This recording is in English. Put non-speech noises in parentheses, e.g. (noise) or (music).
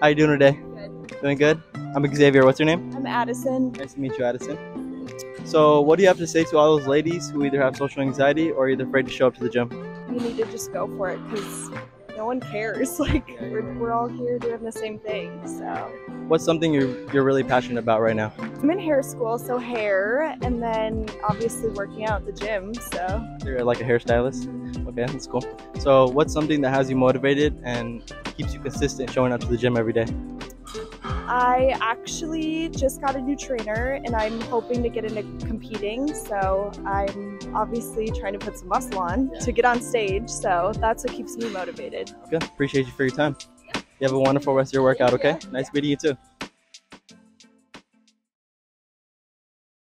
How you doing today? Good. Doing good? I'm Xavier. What's your name? I'm Addison. Nice to meet you, Addison. So, what do you have to say to all those ladies who either have social anxiety or either afraid to show up to the gym? You need to just go for it because no one cares. (laughs) Like we're, we're all here doing the same thing. So What's something you're, you're really passionate about right now? I'm in hair school, so hair, and then obviously working out at the gym. So You're like a hairstylist? Mm-hmm. Okay, that's cool. So, what's something that has you motivated and keeps you consistent showing up to the gym every day? I actually just got a new trainer, and I'm hoping to get into competing. So I'm obviously trying to put some muscle on to get on stage. So that's what keeps me motivated. Good. Appreciate you for your time. You have a wonderful rest of your workout, okay? Nice meeting you too.